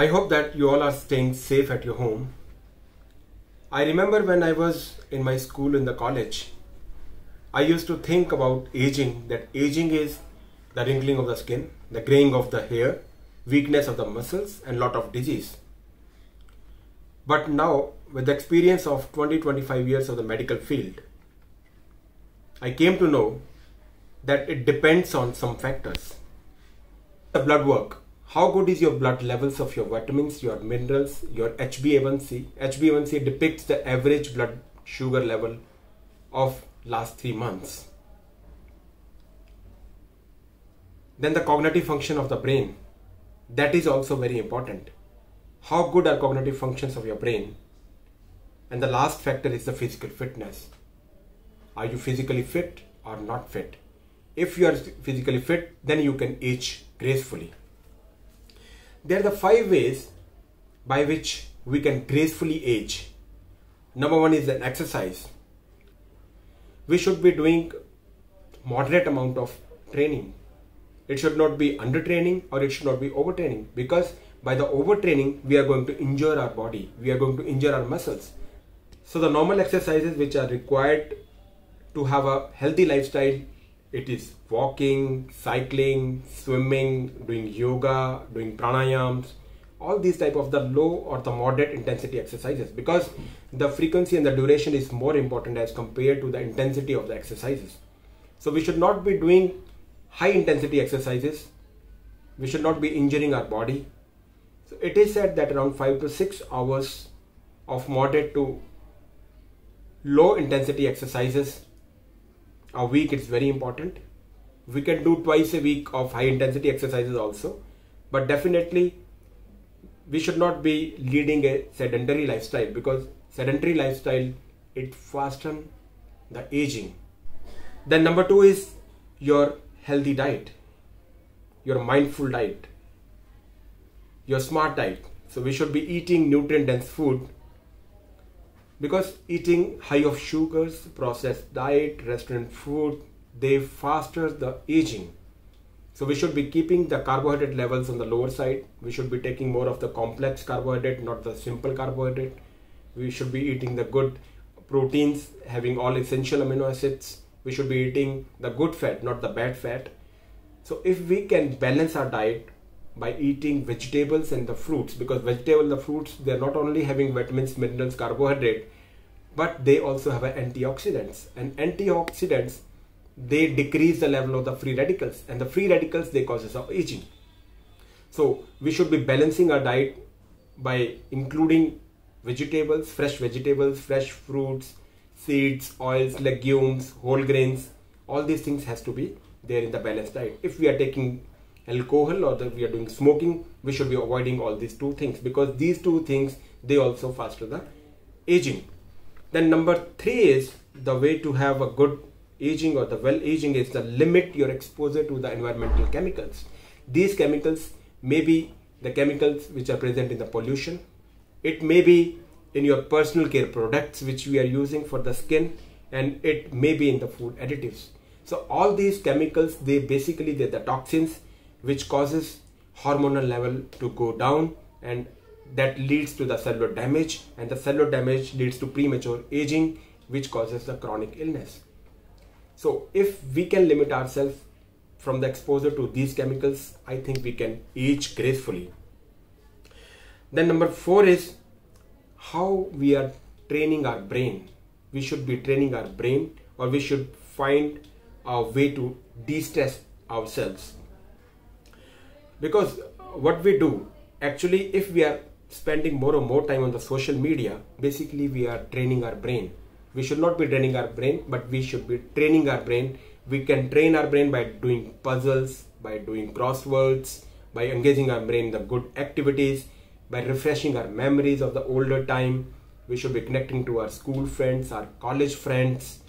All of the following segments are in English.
I hope that you all are staying safe at your home. I remember when I was in my school in the college, I used to think about aging, that aging is the wrinkling of the skin, the graying of the hair, weakness of the muscles, and lot of disease. But now, with the experience of 20 25 years of the medical field, I came to know that it depends on some factors. The blood work. How good is your blood levels of your vitamins, your minerals, your HbA1c? HbA1c depicts the average blood sugar level of last 3 months. Then the cognitive function of the brain. That is also very important. How good are cognitive functions of your brain? And the last factor is the physical fitness. Are you physically fit or not fit? If you are physically fit, then you can age gracefully. There are the five ways by which we can gracefully age. Number one is an exercise. We should be doing moderate amount of training. It should not be under training or it should not be overtraining because by the overtraining we are going to injure our body. We are going to injure our muscles. So the normal exercises which are required to have a healthy lifestyle it is walking cycling swimming doing yoga doing pranayams. All these type of the low or the moderate intensity exercises because the frequency and the duration is more important as compared to the intensity of the exercises. So we should not be doing high intensity exercises. We should not be injuring our body. So it is said that around 5 to 6 hours of moderate to low intensity exercises a week it's very important. We can do twice a week of high intensity exercises also. But definitely we should not be leading a sedentary lifestyle because sedentary lifestyle it fasten the aging. Then number two is your healthy diet your mindful diet your smart diet. So we should be eating nutrient dense food because eating high of sugars processed diet restaurant food they faster the aging. So we should be keeping the carbohydrate levels on the lower side. We should be taking more of the complex carbohydrate not the simple carbohydrate. We should be eating the good proteins having all essential amino acids. We should be eating the good fat not the bad fat. So if we can balance our diet by eating vegetables and the fruits because vegetable the fruits they're not only having vitamins minerals carbohydrate but they also have antioxidants. And antioxidants they decrease the level of the free radicals and the free radicals they causes of aging. So we should be balancing our diet by including vegetables fresh vegetables fresh fruits seeds oils legumes whole grains. All these things has to be there in the balanced diet. If we are taking alcohol or that we are doing smoking we should be avoiding all these two things because these two things they also faster the aging. Then number three is the way to have a good aging or the well aging is to limit your exposure to the environmental chemicals. These chemicals may be the chemicals which are present in the pollution. It may be in your personal care products which we are using for the skin and it may be in the food additives. So all these chemicals they basically they're the toxins which causes hormonal level to go down and that leads to the cellular damage and the cellular damage leads to premature aging which causes the chronic illness. So if we can limit ourselves from the exposure to these chemicals i think we can age gracefully. Then number 4 is how we are training our brain. We should be training our brain or we should find a way to de-stress ourselves because what we do actually if we are spending more and more time on the social media basically we are training our brain. We should not be training our brain but we should be training our brain. We can train our brain by doing puzzles by doing crosswords by engaging our brain in the good activities by refreshing our memories of the older time. We should be connecting to our school friends our college friends.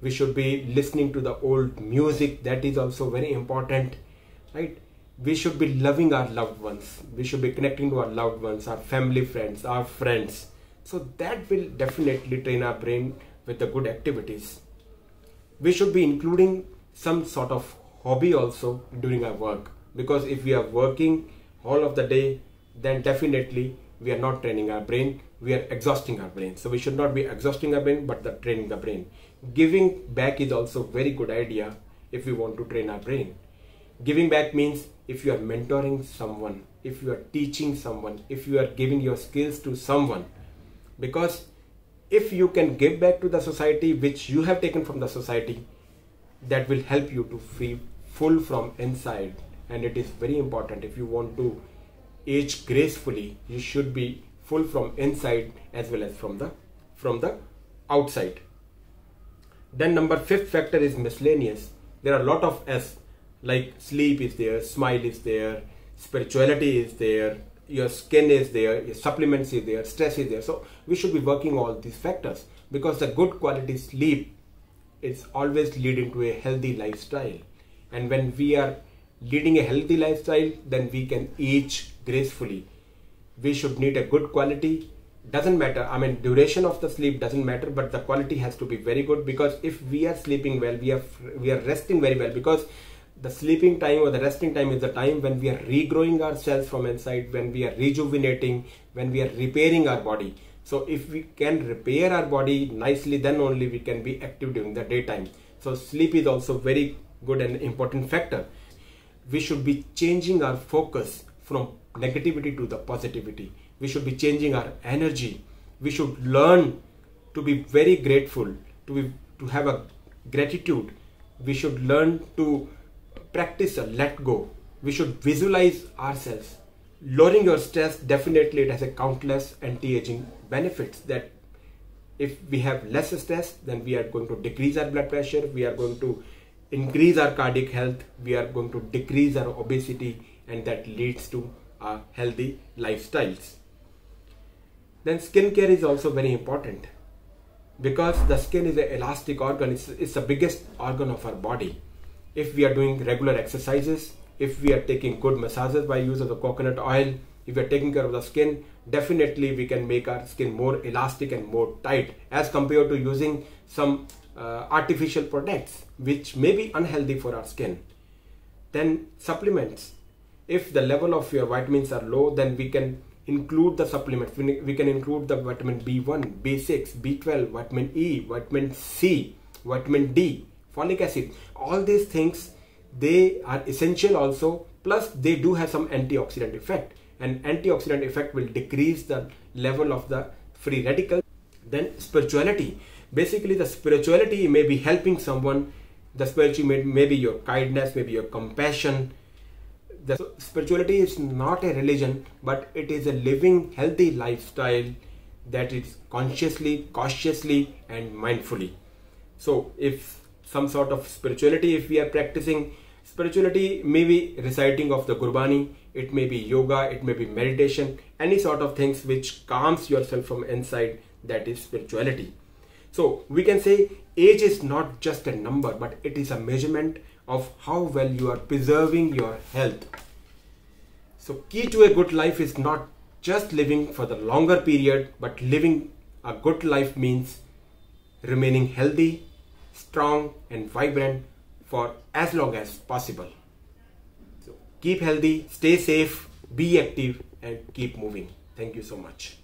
We should be listening to the old music. That is also very important right we should be loving our loved ones we should be connecting to our loved ones our family friends our friends so that will definitely train our brain with the good activities we should be including some sort of hobby also during our work because if we are working all of the day then definitely we are not training our brain, we are exhausting our brain. So we should not be exhausting our brain, but the training the brain. Giving back is also very good idea if we want to train our brain. Giving back means if you are mentoring someone, if you are teaching someone, if you are giving your skills to someone, because if you can give back to the society which you have taken from the society, that will help you to feel full from inside. And it is very important if you want to age gracefully, you should be full from inside as well as from the from the outside. Then number fifth factor is miscellaneous. There are a lot of S like sleep is there, smile is there, spirituality is there, your skin is there, your supplements is there, stress is there. So we should be working all these factors because the good quality sleep is always leading to a healthy lifestyle. And when we are leading a healthy lifestyle, then we can age gracefully. We should need a good quality. Doesn't matter. I mean, duration of the sleep doesn't matter, but the quality has to be very good because if we are sleeping well, we are we are resting very well because the sleeping time or the resting time is the time when we are regrowing ourselves from inside, when we are rejuvenating, when we are repairing our body. So if we can repair our body nicely, then only we can be active during the daytime. So sleep is also very good and important factor. We should be changing our focus from negativity to the positivity. We should be changing our energy. We should learn to be very grateful, to be, to have a gratitude. We should learn to practice a let go. We should visualize ourselves. Lowering your stress definitely it has a countless anti-aging benefits that if we have less stress then we are going to decrease our blood pressure we are going to increase our cardiac health we are going to decrease our obesity and that leads to uh, healthy lifestyles then skincare is also very important because the skin is an elastic organ it's, it's the biggest organ of our body if we are doing regular exercises if we are taking good massages by use of the coconut oil if we are taking care of the skin definitely we can make our skin more elastic and more tight as compared to using some uh, artificial products which may be unhealthy for our skin. Then supplements. If the level of your vitamins are low then we can include the supplements. We, we can include the vitamin b1 b6 b12 vitamin e vitamin c vitamin d folic acid. All these things they are essential also. Plus they do have some antioxidant effect. And antioxidant effect will decrease the level of the free radical. Then spirituality. Basically the spirituality may be helping someone. The spirituality may, may be your kindness maybe your compassion. The spirituality is not a religion but it is a living healthy lifestyle that is consciously cautiously and mindfully. So if some sort of spirituality if we are practicing. Spirituality may be reciting of the gurbani it may be yoga it may be meditation any sort of things which calms yourself from inside that is spirituality. So we can say age is not just a number but it is a measurement of how well you are preserving your health. So key to a good life is not just living for the longer period but living a good life means remaining healthy strong and vibrant for as long as possible. So keep healthy, stay safe, be active and keep moving. Thank you so much.